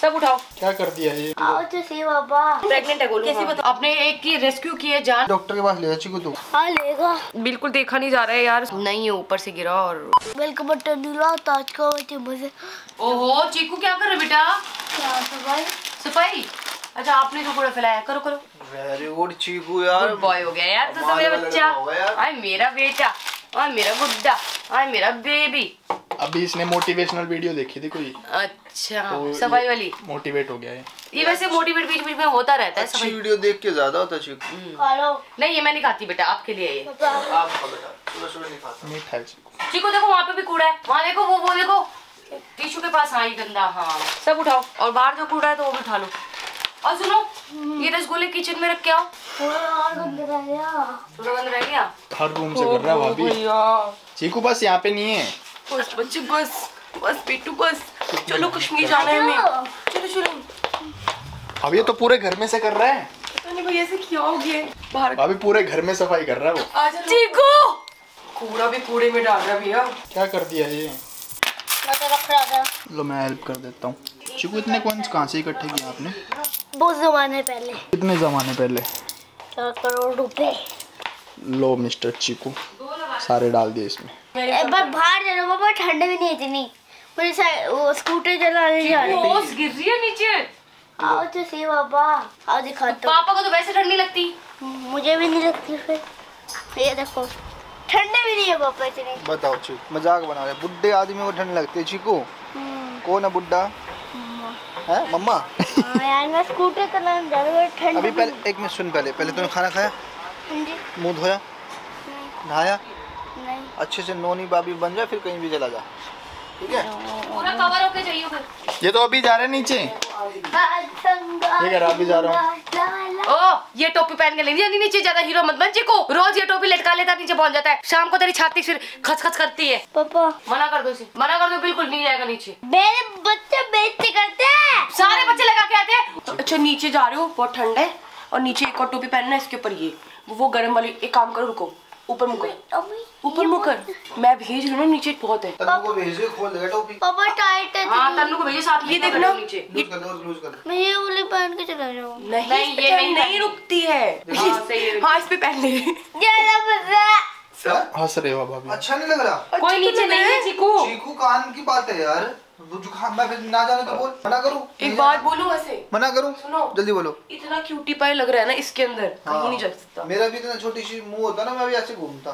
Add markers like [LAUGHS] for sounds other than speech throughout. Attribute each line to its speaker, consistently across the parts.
Speaker 1: सब उठाओ।
Speaker 2: क्या कर दिया ये?
Speaker 3: आओ तो
Speaker 1: प्रेग्नेंट है गोलू कैसी बता आपने एक की रेस्क्यू की है जान।
Speaker 2: डॉक्टर के पास ले चिकू तू
Speaker 3: हाँ लेगा।
Speaker 1: बिल्कुल देखा नहीं जा रहा है यार। नहीं है ऊपर से गिरा और
Speaker 3: वेलकम बटन ताज का बच्चे मज़े
Speaker 1: ओहो चीकू क्या कर रहे बेटा?
Speaker 3: सफ़ाई?
Speaker 1: सफ़ाई? अच्छा आपने जो कूड़ा फैलाया करो करो।
Speaker 2: वेरी गुड चीकू यार।
Speaker 1: बॉय हो गया यार तो मेरा बच्चा। आय मेरा बेटा आय मेरा गुड्डा आय मेरा बेबी
Speaker 2: अभी इसने मोटिवेशनल वीडियो देखी थी कोई?
Speaker 1: अच्छा
Speaker 2: तो
Speaker 1: सफ़ाई वाली।
Speaker 2: मोटिवेट हो गया है।
Speaker 1: ये वैसे मोटिवेट बीच बीच में होता रहता है
Speaker 2: अच्छी वीडियो देख के ज़्यादा होता चीकू
Speaker 3: हेलो
Speaker 1: नहीं ये मैं नहीं खाती बेटा आपके लिए ये।
Speaker 2: है चीकू
Speaker 1: चिको देखो वहाँ पे भी कूड़ा है। वहाँ देखो वो वो देखो। टिश्यू के पास आई गंदा हाँ। सब उठाओ। और बाहर जो कूड़ा है तो वो भी उठा लो। और सुनो ये रसगुल्ले किचन में रख के आओ।
Speaker 3: और गंदे रह गया।
Speaker 1: थोड़ा गंद रह गया?
Speaker 2: हर रूम से कर रहा है भाभी। चीकू बस यहाँ पे नहीं है।
Speaker 1: बस बच्चे बस बस बेटू बस। चलो कश्मीर जाना है हमें। चलो। चलो
Speaker 2: अब ये तो पूरे घर में से कर रहा है।
Speaker 1: पता नहीं भैया से क्या हो गया? बाहर
Speaker 2: भाभी पूरे घर में सफ़ाई कर रहा है वो।
Speaker 1: चीकू! कूड़ा भी कूड़े में डाल रहा भैया।
Speaker 2: क्या कर दिया ये?
Speaker 3: मैं तो रख रहा था।
Speaker 2: लो मैं हेल्प कर देता हूँ। चिकू इतने कॉइन्स कहाँ से इकट्ठे किए आपने?
Speaker 3: बहुत जमाने पहले।
Speaker 2: कितने जमाने पहले।
Speaker 3: चार करोड़ रुपए।
Speaker 2: लो मिस्टर चीकू। सारे डाल दिए इसमें।
Speaker 3: एक बार बाहर जाना पापा ठंड भी नहीं इतनी। मुझे वो स्कूटर चलाने जा रही
Speaker 1: ओस गिर रही है नीचे।
Speaker 3: आओ तो सही बाबा। आओ दिखाता
Speaker 1: पापा को तो वैसे ठंड नहीं लगती।
Speaker 3: मुझे भी नहीं लगती फिर। ये देखो ठंड भी नहीं है पापा इतनी।
Speaker 2: बताओ चीकू मज़ाक बना रहे बुढ़े आदमी को ठंड लगती है चीकू।
Speaker 3: हम्म,
Speaker 2: कौन है बुढ़ा? है? मम्मा?
Speaker 3: हाँ यार मैं स्कूटर चलाने जा रही हूँ ठंड
Speaker 2: अभी पहले एक मिनट सुन पहले। पहले तूने खाना खाया?
Speaker 3: नहीं
Speaker 2: मुँह धोया? नहाया?
Speaker 3: नहीं।
Speaker 2: अच्छे से नोनी बाबी बन जा फिर कहीं भी चला जा। ठीक है?
Speaker 1: पूरा कवर होके फिर।
Speaker 2: ये तो अभी जा रहे हैं नीचे।
Speaker 3: ये
Speaker 2: घर अभी जा रहा हूँ।
Speaker 1: ओ ये टोपी पहन के लेनी नहीं नीचे ज़्यादा हीरो मत बन चिको। रोज ये टोपी लटका लेता नीचे पहुँच जाता है। शाम को तेरी छाती फिर खच खच करती है।
Speaker 3: पापा।
Speaker 1: मना कर दो इसे। मना कर दो बिल्कुल नहीं जाएगा नीचे।
Speaker 3: मेरे बच्चे बेइज्जती करते हैं।
Speaker 1: सारे बच्चे लगा के आते हैं। अच्छा नीचे जा रहे हो बहुत ठंड है। और नीचे एक और टोपी पहनना है इसके ऊपर ये। वो गर्म वाली एक काम करो रुको। ऊपर मुँह कर
Speaker 3: अम्मी,
Speaker 1: ऊपर मुँह कर मैं भेज रही हूँ नीचे बहुत है।
Speaker 2: तन्नू को भेजिए खोल देगा टोपी।
Speaker 3: पापा टाइट है
Speaker 1: हाँ तन्नू। को भेजिए साथ ये देखना। नीचे।
Speaker 2: लूज कर लूज कर
Speaker 3: मैं ये वाली पहन के चला जाऊँ
Speaker 1: नहीं ये
Speaker 4: अच्छा,
Speaker 1: नहीं नहीं रुकती है।
Speaker 2: हाँ,
Speaker 1: सही है। [LAUGHS]
Speaker 4: हाँ इस पे पहन ले।
Speaker 3: ज़्यादा मज़ा।
Speaker 2: हंस रहे हो भाभी
Speaker 5: अच्छा नहीं लग रहा।
Speaker 1: कोई नीचे नहीं है। चीकू।
Speaker 5: चीकू कान की बात है यार। वो जुकाम मैं फिर ना जाने तो बोल मना करूँ?
Speaker 4: एक बात बोलूँ ऐसे
Speaker 5: मना करूँ?
Speaker 4: सुनो
Speaker 5: जल्दी बोलो।
Speaker 4: इतना क्यूटी पाई लग रहा है ना इसके अंदर कहीं नहीं जा सकता?
Speaker 5: मेरा भी इतना छोटी सी मुँह होता ना मैं भी ऐसे घूमता।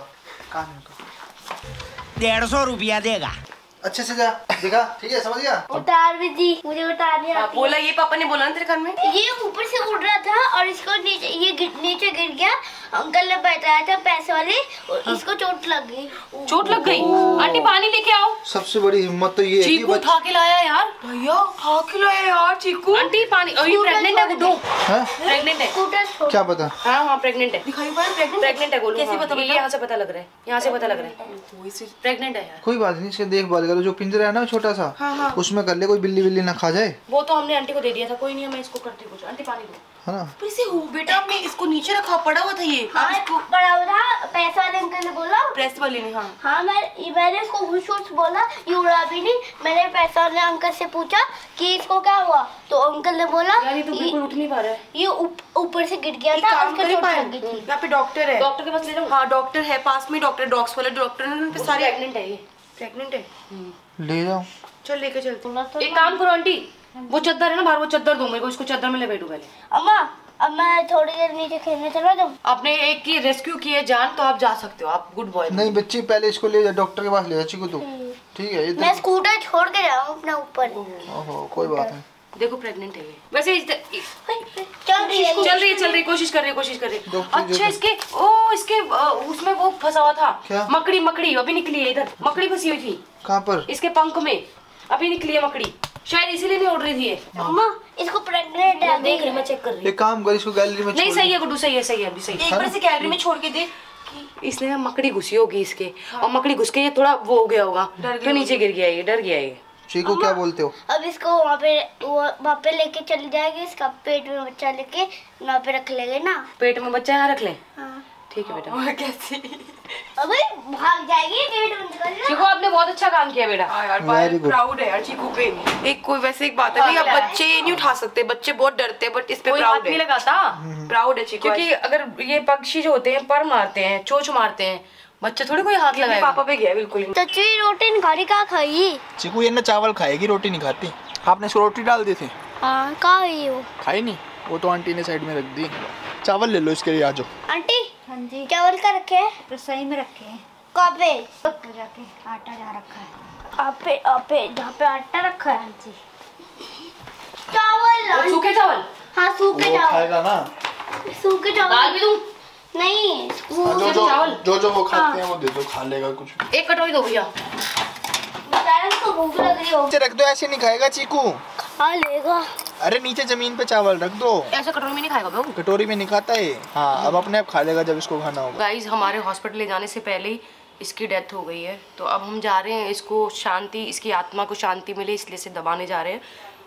Speaker 5: कान
Speaker 6: डेढ़ सौ रुपया देगा।
Speaker 5: अच्छे से जा। देखा? ठीक है समझ गया?
Speaker 3: उतार भी दी मुझे उतारने
Speaker 4: हाँ,
Speaker 3: आती।
Speaker 4: बोला ये पापा ने बोला ना तेरे कान में?
Speaker 3: ये ऊपर से उड़ रहा था और इसको नीचे ये गिर, नीचे गिर गया। अंकल ने बताया था पैसे वाले और इसको चोट लग गई।
Speaker 1: चोट लग गई? आंटी पानी लेके आओ।
Speaker 5: सबसे बड़ी हिम्मत तो ये
Speaker 1: चीकू
Speaker 5: बच
Speaker 1: उठा के लाया यार।
Speaker 4: भैया खा के लाया यार चीकू।
Speaker 1: आंटी पानी अभी प्रेग्नेंट है गुड्डू प्रेग्नेंट है?
Speaker 3: स्कूटर
Speaker 5: क्या पता?
Speaker 1: हाँ हाँ प्रेग्नेंट है।
Speaker 4: दिखाई पड़ प्रेग्नेंट
Speaker 1: प्रेग्नेंट है गोलू
Speaker 4: कैसे
Speaker 1: हाँ,
Speaker 4: पता?
Speaker 1: यहाँ से पता लग रहा है यहाँ से पता लग रहा है। प्रेग्नेंट है यार।
Speaker 5: कोई बात नहीं इसके देखभाल करो जो पिंजरा है ना छोटा सा उसमें कर ले कोई बिल्ली बिल्ली ना खा जाए।
Speaker 1: वो तो हमने आंटी को दे दिया था कोई नहीं है, मैं इसको करती कुछ। आंटी पानी दो।
Speaker 5: है ना?
Speaker 4: पर इसे हो बेटा मैं इसको नीचे रखा पड़ा हुआ था ये।
Speaker 3: हाँ
Speaker 4: इसको
Speaker 3: बड़ा था पैसे वाले अंकल ने बोला।
Speaker 4: प्रेस वाले ने हाँ।
Speaker 3: हाँ मैं मैंने इसको घुस घुस बोला ये उड़ा भी नहीं। मैंने पैसा वाले अंकल से पूछा कि इसको क्या हुआ तो अंकल ने बोला
Speaker 1: यार ये तो बिल्कुल उठ नहीं पा रहा है।
Speaker 3: ये ऊप- ऊपर से गिर गया था
Speaker 4: करे
Speaker 3: चोट लग गई थी।
Speaker 4: यहाँ पे डॉक्टर है।
Speaker 1: डॉक्टर के पास ले जाओ
Speaker 4: हाँ डॉक्टर है पास में डॉक्टर डॉग्स वाले डॉक्टर है सारे।
Speaker 1: प्रेग्नेंट है ये।
Speaker 4: प्रेग्नेंट है
Speaker 5: ले जाओ।
Speaker 4: चल लेके चलते हैं।
Speaker 3: तो
Speaker 1: एक काम करो आंटी वो चद्दर है ना बाहर वो चद्दर दो मेरे को इसको चद्दर में लपेटू पहले।
Speaker 3: अम्मा अब मैं थोड़ी देर नीचे खेलने चला जाऊँ
Speaker 1: आपने एक की रेस्क्यू की है जान तो आप जा सकते हो आप गुड बॉय
Speaker 5: नहीं बच्ची पहले इसको ले जा डॉक्टर के पास ले जा चिकू तू। ठीक है
Speaker 3: मैं स्कूटर छोड़ के जाऊँ अपना ऊपर।
Speaker 5: ओहो कोई बात नहीं।
Speaker 1: देखो प्रेग्नेंट है ये। वैसे इस
Speaker 3: चल रही है
Speaker 1: चल रही है चल रही है कोशिश कर रही है कोशिश कर रही है। अच्छा इसके ओ इसके उसमें वो फंसा हुआ था।
Speaker 5: क्या?
Speaker 1: मकड़ी मकड़ी अभी निकली है इधर। मकड़ी फंसी हुई थी।
Speaker 5: कहाँ पर?
Speaker 1: इसके पंख में। अभी निकली है मकड़ी। शायद इसीलिए नहीं उड़ रही थी ये।
Speaker 3: अम्मा इसको प्रेग्नेंट है
Speaker 1: देख। रही मैं चेक कर रही
Speaker 5: एक काम कर इसको गैलरी में
Speaker 1: नहीं सही है गुड्डू सही है सही है अभी सही है।
Speaker 4: एक बार से गैलरी में छोड़ के दे
Speaker 1: इसने मकड़ी घुसी होगी इसके। और मकड़ी घुस के ये थोड़ा वो हो गया होगा। तो नीचे गिर गया ये डर गया ये।
Speaker 5: चीकू क्या बोलते हो?
Speaker 3: अब इसको वहाँ पे वहाँ पे लेके चली जाएगी इसका पेट में बच्चा लेके वहाँ पे रख लेंगे ना।
Speaker 1: पेट में बच्चा यहाँ रख ले?
Speaker 3: हाँ।
Speaker 1: ठीक है बेटा।
Speaker 4: कैसी?
Speaker 3: अबे भाग जाएगी गेट बंद कर
Speaker 1: चीकू आपने बहुत अच्छा काम किया बेटा।
Speaker 4: हाँ यार प्राउड है यार चीकू पे। एक कोई वैसे एक बात है भाई अब बच्चे ये नहीं उठा सकते बच्चे बहुत डरते हैं बट इस पे प्राउड
Speaker 1: नहीं लगाता?
Speaker 4: प्राउड है चीकू
Speaker 1: क्योंकि अगर ये पक्षी जो होते हैं पर मारते हैं चोच मारते हैं बच्चे थोड़ी कोई हाथ
Speaker 4: मेरे
Speaker 1: लगाएगा
Speaker 4: पापा पे गया बिल्कुल।
Speaker 3: चची रोटी नहीं खारी का खाई?
Speaker 2: चीकू ये ना चावल खाएगी रोटी नहीं खाती। आपने इसको रोटी डाल दी थी?
Speaker 3: हाँ का गई हो
Speaker 2: खाई नहीं? वो तो आंटी ने साइड में रख दी। चावल ले लो इसके लिए आ जाओ।
Speaker 3: आंटी हाँ जी। चावल का रखे हैं?
Speaker 7: रसोई में रखे हैं।
Speaker 3: कहाँ पे
Speaker 7: जाके आटा जहाँ रखा है।
Speaker 3: आप पे आप पे जहाँ पे आटा रखा है जी चावल
Speaker 1: सूखे चावल?
Speaker 3: हाँ सूखे चावल।
Speaker 5: खाएगा ना।
Speaker 3: सूखे
Speaker 1: दाल
Speaker 3: चावल
Speaker 1: भी दूँ?
Speaker 3: नहीं
Speaker 2: जो जो
Speaker 1: चावल?
Speaker 2: जो जो वो खाते हैं वो दे दो खा लेगा कुछ
Speaker 1: एक कटोरी दो भैया।
Speaker 3: बेचारा को भूख लग रही हो।
Speaker 2: रख दो ऐसे नहीं खाएगा चीकू।
Speaker 3: खा लेगा।
Speaker 2: अरे नीचे ज़मीन पे चावल रख दो।
Speaker 1: ऐसे कटोरी में नहीं खाएगा बाबू
Speaker 2: कटोरी में नहीं खाता है हाँ अब अपने आप खा लेगा जब इसको खाना होगा।
Speaker 1: गाइज़ हमारे हॉस्पिटल ले जाने से पहले ही इसकी डेथ हो गई है। तो अब हम जा रहे हैं इसको शांति इसकी आत्मा को शांति मिले इसलिए से दबाने जा रहे हैं।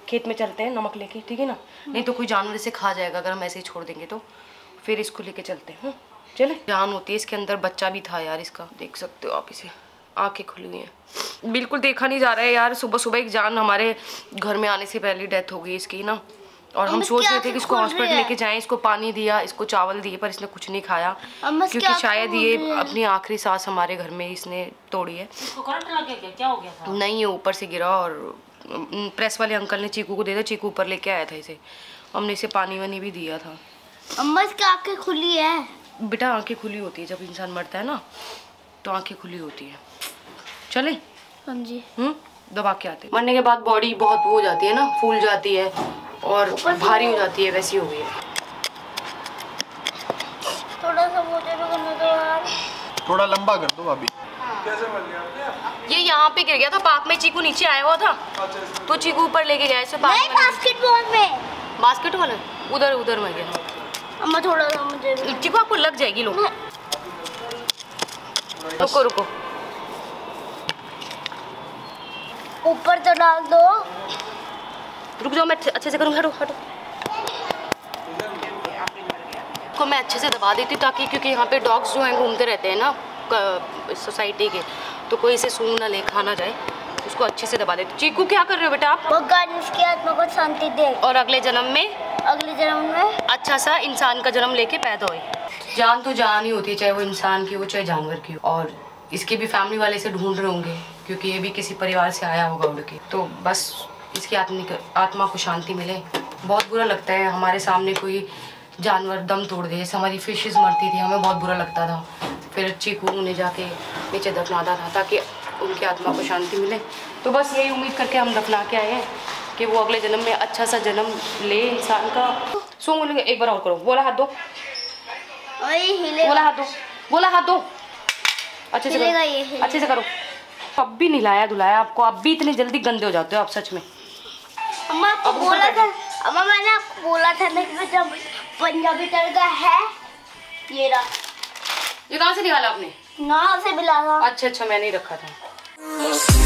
Speaker 1: खेत में चलते हैं नमक लेके ठीक है ना? नहीं तो कोई जानवर इसे खा जाएगा अगर हम ऐसे ही छोड़ देंगे तो। फिर इसको लेके चलते हैं। चले? जान होती है इसके अंदर बच्चा भी था यार इसका। देख सकते हो आप इसे। आँखें खुली हुई हैं। बिल्कुल देखा नहीं जा रहा है यार। सुबह सुबह एक जान हमारे घर में आने से पहले डेथ हो गई इसकी ना। और हम सोच रहे थे कि इसको हॉस्पिटल लेके जाएँ इसको पानी दिया इसको चावल दिए पर इसने कुछ नहीं खाया। क्योंकि शायद ये अपनी आखिरी सांस हमारे घर में इसने तोड़ी है।
Speaker 7: क्या हो गया था?
Speaker 1: नहीं ये ऊपर से गिरा और प्रेस वाले अंकल ने चीकू को दे दिया चीकू ऊपर लेके आया था इसे। हमने इसे पानी वानी भी दिया था।
Speaker 3: अम्मा इसकी आँखें खुली है।
Speaker 1: बेटा आँखें खुली होती है। जब इंसान मरता है ना तो आँखें खुली होती है। चले?
Speaker 3: हाँ जी।
Speaker 1: हम्म? दबा के आते मरने के बाद बॉडी बहुत वो हो जाती है ना फूल जाती है और भारी हो जाती है वैसी हो गई है।
Speaker 3: थोड़ा सा भी करने यार
Speaker 2: थोड़ा लंबा कर दो अभी
Speaker 1: ये यहाँ पे गिर गया था पार्क में चीकू नीचे आया हुआ था। तो चीकू ऊपर लेके गया इसे
Speaker 3: नहीं
Speaker 1: पार्क में
Speaker 3: बास्केटबॉल में।
Speaker 1: बास्केट उधर उधर मर गया।
Speaker 3: अम्मा थोड़ा सा मुझे भी
Speaker 1: चीकू आपको लग जाएगी लो रुको रुको।
Speaker 3: ऊपर तो डाल दो।
Speaker 1: रुक जाओ मैं अच्छे- से करूँ हटो हटो। को मैं अच्छे से दबा देती ताकि क्योंकि यहाँ पे डॉग्स जो हैं घूमते रहते हैं ना सोसाइटी के। तो कोई इसे सूंघ ना ले खा ना जाए। उसको अच्छे से दबा देती। चीकू क्या कर रहे हो बेटा आप?
Speaker 3: भगवान इसकी आत्मा को शांति दे।
Speaker 1: और अगले जन्म में
Speaker 3: अगले जन्म में।
Speaker 1: अच्छा सा इंसान का जन्म लेके पैदा हुए जान तो जान ही होती है, चाहे वो इंसान की हो, चाहे जानवर की हो। और इसके भी फैमिली वाले इसे ढूंढ रहे होंगे, क्योंकि ये भी किसी परिवार से आया होगा उड़ के। तो बस इसकी आत्मिक, आत्मा को शांति मिले। बहुत बुरा लगता है, हमारे सामने कोई जानवर दम तोड़ दे। जैसे हमारी फिशेस मरती थी, हमें बहुत बुरा लगता था। फिर चीकू उन्हें जाके नीचे दफनाता था, ताकि उनकी आत्मा को शांति मिले। तो बस यही उम्मीद करके हम दफना के आए हैं। कि वो अगले जन्म में अच्छा सा जन्म ले इंसान का। सो बोलेंगे एक बार और करो। बोला हाथ दो। बोला हाथ दो। बोला हाथ दो। अच्छे से करो। अच्छे से करो। अब भी नहलाया धुलाया आपको। अब भी इतने जल्दी गंदे हो जाते हो आप सच में।
Speaker 3: अम्मा आपको बोला था अम्मा मैंने आपको बोला था ना कि जब पंजाबी तड़का है ये रहा।
Speaker 1: ये कहाँ से निकाला आपने?
Speaker 3: ना से मिला था।
Speaker 1: अच्छा अच्छा मैंने ही रखा था।